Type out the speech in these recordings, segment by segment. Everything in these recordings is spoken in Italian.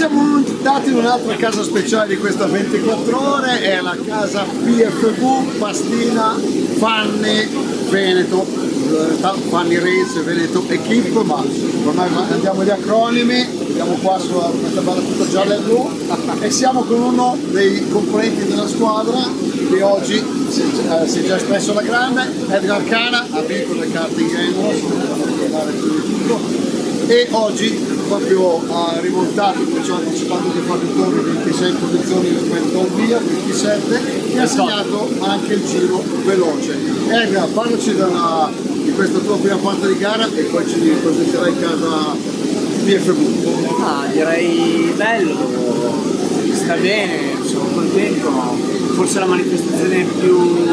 siamo andati in un'altra casa speciale di questa 24 ore, è la casa PFV Pastina Fanni Veneto, in realtà Fanni Race Veneto Equip, ma ormai andiamo gli acronimi, andiamo qua sulla questa bella tutta gialla e blu. E siamo con uno dei componenti della squadra che oggi si, eh, si è già espresso la grande, Edgar Cana, amico del karting Enduro, e oggi proprio ha rimontato, ci ha anticipato di fare il turno 26 posizioni rispetto al via, 27 e ha segnato anche il giro veloce. Edgar, parlaci della, di questa tua prima parte di gara e poi ci presenterai in casa PFV. Ah, direi bello, sta bene, sono contento, forse la manifestazione più,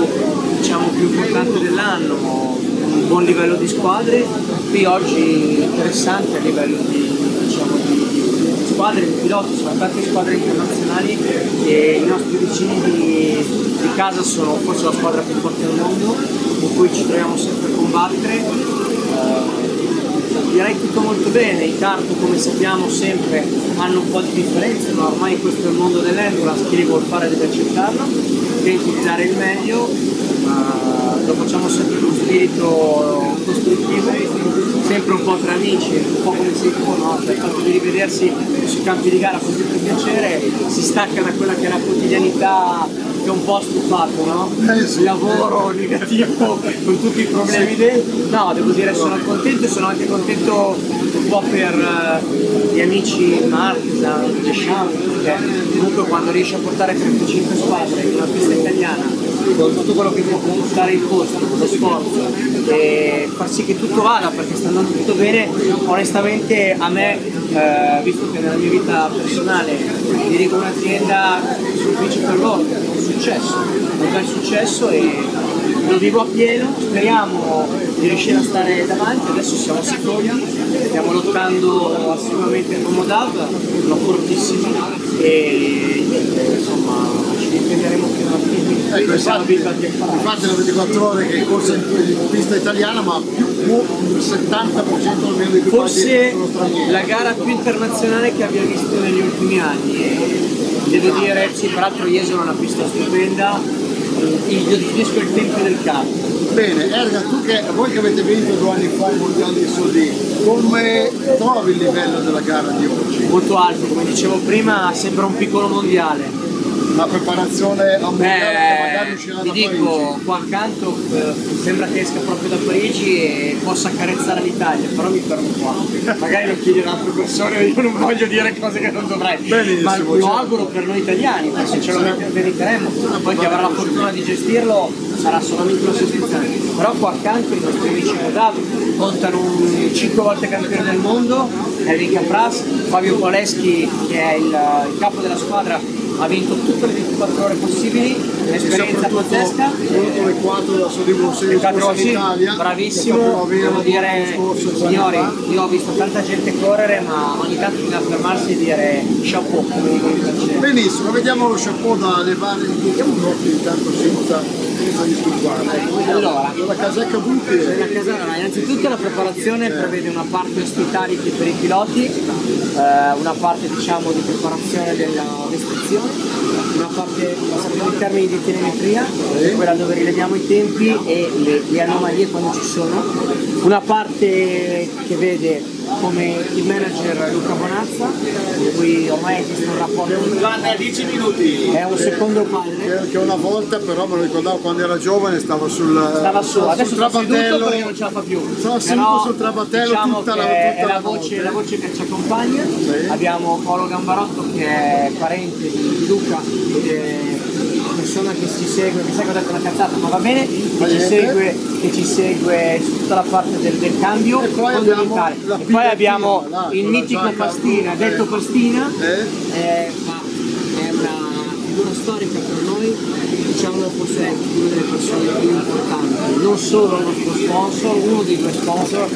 diciamo, più importante dell'anno, un buon livello di squadre, qui oggi interessante a livello di, diciamo, di squadre, di piloti, sono tante squadre internazionali e i nostri vicini di, di casa sono forse la squadra più forte del mondo, con cui ci troviamo sempre a combattere. Eh, direi tutto molto bene, i kart come sappiamo sempre hanno un po' di differenze, ma ormai questo è il mondo dell'endurance, chi li vuol fare deve accettarlo, tenti di dare il meglio, ma lo facciamo sempre con spirito sempre un po' tra amici, un po' come si no? Cioè, il fatto di rivedersi sui campi di gara con tutto piacere si stacca da quella che è la quotidianità che è un po' stufato, no? Eh sì. Il lavoro negativo con tutti i problemi dentro. No, devo dire sono contento e sono anche contento un po' per eh, gli amici Marquesa, Deschamps, perché comunque quando riesci a portare 35 squadre in una pista italiana con tutto quello che può comportare il costo, lo sforzo e far sì che tutto vada perché sta andando tutto bene, onestamente a me, eh, visto che nella mia vita personale dirigo un'azienda, sono felice per loro, è un successo, un bel successo e lo vivo a pieno, speriamo di riuscire a stare davanti, adesso siamo sicuri, stiamo lottando assolutamente con Modav, sono fortissimi e niente, insomma ci difenderemo fino alla fine. Ecco, Siamo infatti, abituati a fare. infatti la 24 ore che è corsa in pista italiana, ma più il 70% almeno di Forse sono stranieri. la gara più internazionale che abbia visto negli ultimi anni. E devo dire, sì, peraltro Jesolo è una pista stupenda, io definisco il tempio del campo. Bene, Erga, tu che voi che avete vinto due anni fa il mondiale di Sodì, come trovi il livello della gara di oggi? Molto alto, come dicevo prima, sembra un piccolo mondiale. La preparazione a un mondiale che Beh, uscirà ti da dico, qua accanto eh, sembra che esca proprio da Parigi e possa accarezzare l'Italia, però mi fermo qua. Magari lo chiedi ad altre persone, io non voglio dire cose che non dovrei. Benissimo, Ma lo certo. auguro per noi italiani, perché ce lo meriteremo. Poi chi avrà la fortuna di gestirlo sarà solamente una soddisfazione. Però qua accanto i nostri amici Modavi contano un 5 volte campione del mondo, Enrique Capras, Fabio Poleschi che è il, il capo della squadra ha vinto tutte le 24 ore possibili, un'esperienza soprattutto pazzesca. uno le 4 della Sodì Borselli Il quattro scorsa in sì, bravissimo, è devo dire, signori, fa. io ho visto tanta gente correre, ma ogni tanto bisogna fermarsi e dire chapeau, come dicono i francesi. Benissimo, vediamo lo chapeau dalle varie. Vediamo un occhio intanto senza. Allora. la casacca blu che Nella casana, innanzitutto la preparazione prevede una parte hospitality per i piloti, eh, una parte diciamo di preparazione della vestizione, una parte la in termini di telemetria, quella dove rileviamo i tempi e le, le anomalie quando ci sono, una parte che vede come il manager Luca Bonazza, con cui ormai esiste un rapporto Giovanni a 10 minuti. è un secondo padre. che, che una volta però me lo ricordavo quando era giovane stava sul, stava su, sul adesso sta seduto trabatello perché non ce la fa più. Stava seduto sul trabatello diciamo tutta la- è tutta la la voce, la voce che ci accompagna. Sì. Abbiamo Paolo Gambarotto che è parente di, Luca, che persona che ci segue, mi sa che ho detto una cazzata, ma va bene, che ci segue, che ci segue su tutta la parte del, del cambio E poi abbiamo E poi abbiamo là, il con mitico Pastina, blu, detto. Pastina, Eh? eh, ma è una figura storica per noi, diciamo forse una delle persone più importanti, non solo il nostro sponsor, uno dei due sponsor,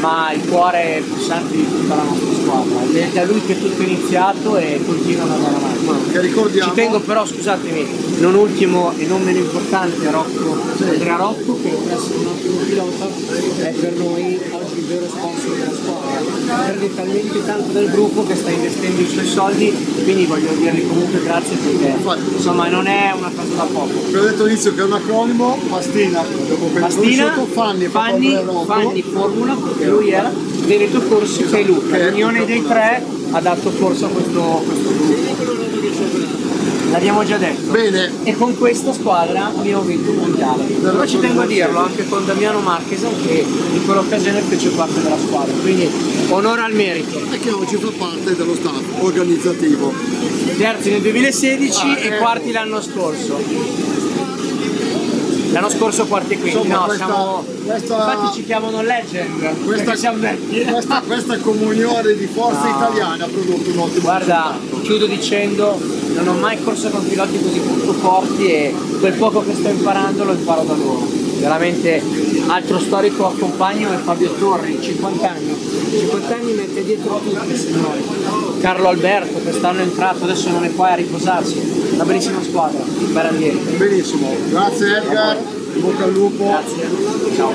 ma il cuore pulsante di tutta la nostra squadra. È da lui che tutto è iniziato e continua ad andare avanti. ricordiamo Ci tengo però, scusatemi, non ultimo e non meno importante Rocco, Andrea Rocco che oltre essere un ottimo pilota è per noi oggi il vero sponsor della squadra, perde talmente tanto del gruppo che sta investendo i suoi soldi, quindi voglio dirgli comunque grazie perché insomma non è una cosa da poco. Ho detto all'inizio che è un acronimo, Pastina, Pastina, Fanni, Fanni, Formula, perché lui era Veneto Corsi e Luca. L'unione dei tre ha dato corso a questo, questo gruppo. L'abbiamo già detto. Bene, E con questa squadra abbiamo vinto un mondiale. Però ci tengo a dirlo anche con Damiano Marchesan che in quell'occasione fece parte della squadra. Quindi onore al merito. e che oggi fa parte dello staff organizzativo. Terzi nel 2016 Ah, e ecco. quarti l'anno scorso. L'anno scorso quarti e quinti, Insomma, no, questa- siamo. questa- Infatti ci chiamano legend, Questa, siamo vecchi. questa, questa comunione di forza No. italiana ha prodotto un ottimo Guarda, chiudo dicendo, non ho mai corso con piloti così forti e quel poco che sto imparando lo imparo da loro. Veramente altro storico accompagno è Fabio Torri, 50 anni. 50 anni mette dietro tutti, signori. Carlo Alberto, quest'anno è entrato, adesso non è qua a riposarsi. Una bellissima squadra, ambiente. Benissimo, grazie Edgar, bocca al lupo. Grazie. Ciao.